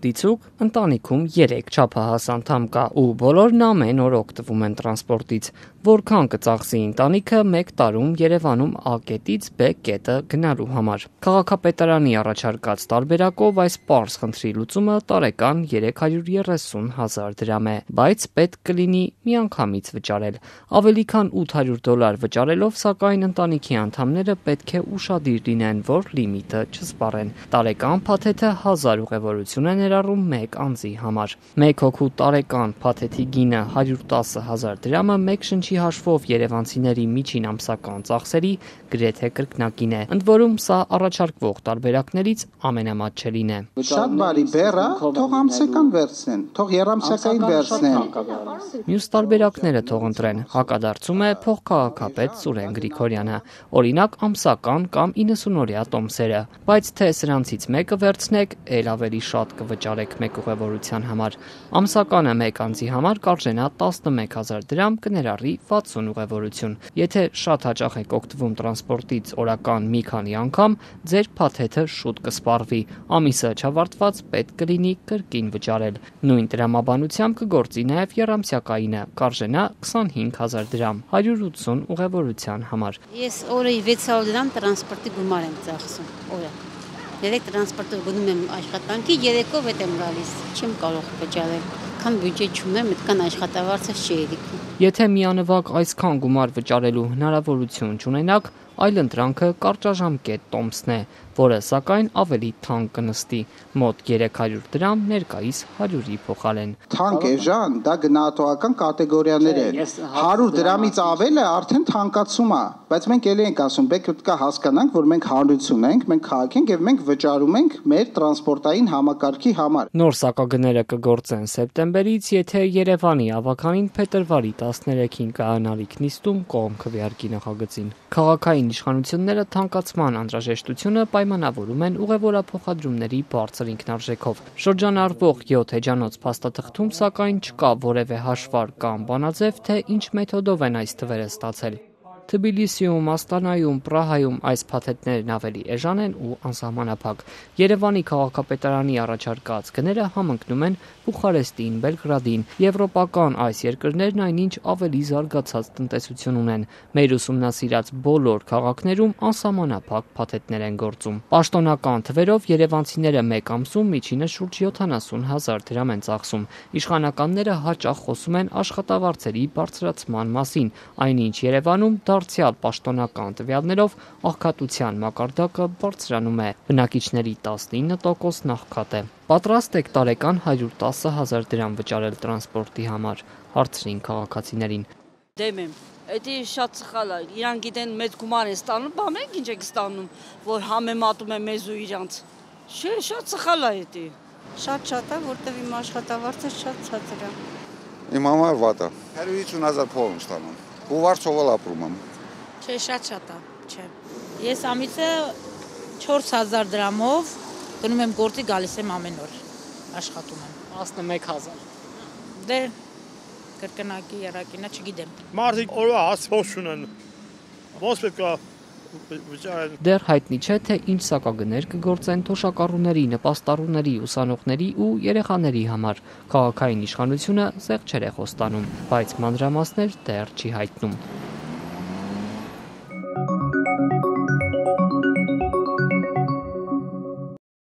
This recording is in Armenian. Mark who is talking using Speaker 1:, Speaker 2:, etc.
Speaker 1: Դիցուկ ընտանիքում 3 չափահաս անդամ կա ու բոլորն ամեն օր օգտվում են տրանսպորտից։ Որքան կծախսի ընտանիքը 1 տարում Երևանում A կետից B կետը գնալու համար։ Քաղաքապետարանի առաջարկած տարբերակով այս պարզ խնդրի լուծումը տարեկան 330 հազար դրամ է, բայց պետք կլինի միանգամից վճարել։ Ավելի քան 800 դոլար վճարելով, սակայն ընտանիքի անդամները պետք է ուշադիր լինեն, որ լիմիտը չսպառեն։ Տարեկան փաթեթը 1000 ուղևորություն է ներառում 1 անձի համար։ 1 հոգու տարեկան փաթեթի գինը 110 հազար դրամը մեկ շնչի հաշվով երևանցիների միջին ամսական ծախսերի գրեթե կրկնակին է։ Ընդ որում սա առաջարկվող տարբերակներից ամենամատչելին է։
Speaker 2: Շատ բարի բերա, թող ամսական վերցնեն, թող երամսյակային վերցնեն։
Speaker 1: Մյուս տարբերակները թող ընտրեն, հակադարձում է փոխքաղաքապետ Սուրեն Գրիգորյանը։ Օրինակ ամսական կամ 90-օրյա տոմսերը, բայց թե սրանցից մեկը վերցնեք, ել ավելի շատ կվճարեք մեկ ուղևորության համար։ Ամսականը մեկ անձի համար կարժենա 11000 դրամ կներառի 60 ուղևորություն։ Եթե շատ հաճախ եք օգտվում տրանսպորտից օրական մի քանի անգամ, ձեր փաթեթը շուտ կսպառվի։ Ամիսը չավարտված պետք կլինի կրկին վճարել։ Նույն տրամաբանությամբ կգործի նաև երամսյակայինը, կարժենա 25000 դրամ, 180 ուղևորության համար։
Speaker 3: Ես օրը 600 դրամ տրանսպորտի գումար եմ ծախսում, օրը։ Երեք տրանսպորտով գնում եմ աշխատանքի, երեկով հետ եմ գալիս։ Չեմ կարող վճարել։ Քան բյուջե չունեմ, այդքան աշխատավարձը չի երիքի։
Speaker 1: Եթե միանվագ այսքան գումար վճարելու հնարավորություն չունենաք, այլ ընտրանքը կարճաժամկետ տոմսն է, որը սակայն ավելի թանկ կնստի՝ մոտ 300 դրամ ներկայիս 100-ի փոխարեն։
Speaker 2: Թանկ է ժան, դա գնահատողական կատեգորիաներ են։ 100 դրամից ավելը արդեն թանկացում է, բայց մենք ելի ենք ասում, պետք է հասկանանք, որ մենք հանրություն ենք, մենք քաղաք ենք եւ մենք վճարում ենք մեր տրանսպորտային համակարգի համար։
Speaker 1: Նոր սակագները կգործեն սեպտեմբերից, եթե Երևանի ավականին փետրվարի 13-ին կայանալիք նիստում կողմ քվեարկի նախագծին։ Քաղաքային իշխանությունները թանկացման անհրաժեշտությունը պայմանավորում են ուղևորափոխադրումների բարձր ինքնարժեքով։ Շրջանառվող 7 էջանոց փաստաթղթում սակայն չկա որևէ հաշվար կամ բանաձև, թե ինչ մեթոդով են այս թվերը ստացել։ Թբիլիսիում, Աստանայում, Պրահայում այս փաթեթներն ավելի էժան են ու անսահմանափակ։ Երևանի քաղաքապետարանի առաջարկած գները համընկնում են Բուխարեստին, Բելգրադին։ Եվրոպական այս երկրներն այնինչ ավելի զարգացած տնտեսություն ունեն։ Մեր ուսումնասիրած բոլոր քաղաքներում անսահմանափակ փաթեթներ են գործում։ Պաշտոնական թվերով երևանցիները մեկ ամսում միջինը շուրջ 70 հազար դրամ են ծախսում։ Իշխանականները հաճախ խոսում են աշխատավարձերի բարձրացման մասին, այնինչ Երևանում դա դարձյալ պաշտոնական տվյալներով աղքատության մակարդակը բարձրանում է։ Բնակիչների 19% աղքատ է։ Պատրաստ եք տարեկան 110 հազար դրամ վճարել տրանսպորտի համար, հարցրին քաղաքացիներին։
Speaker 4: Դեմ եմ։ Էդի շատ սխալ է։ Իրան գիտեն մեծ գումար են ստանում, բա մենք ինչ ենք ստանում, որ համեմատում են մեզ ու իրանց։ Չէ, շատ սխալ է էդի։
Speaker 3: Շատ շատ է, որտեվ իմ աշխատավարձը շատ ցածր է։
Speaker 5: Իմ համար վատ է։ 150 հազար փող եմ ստանում։ Ու վարձով ապրում եմ։
Speaker 6: Չէ, շատ շատ է, չէ։ Ես ամիսը 4000 դրամով գնում եմ գործի, գալիս եմ ամեն օր աշխատում եմ։
Speaker 1: 11000։
Speaker 6: Դե կրկնակի երակինա չգիտեմ։
Speaker 7: Մարդիկ օրվա հասցող ունեն։ Ոնց պետք է
Speaker 1: Դեռ հայտնի չէ, թե ինչ սակագներ կգործեն թոշակառուների, նպաստառուների, ուսանողների ու երեխաների համար։ Քաղաքային իշխանությունը զեղչեր է խոստանում, բայց մանրամասներ դեռ չի հայտնում։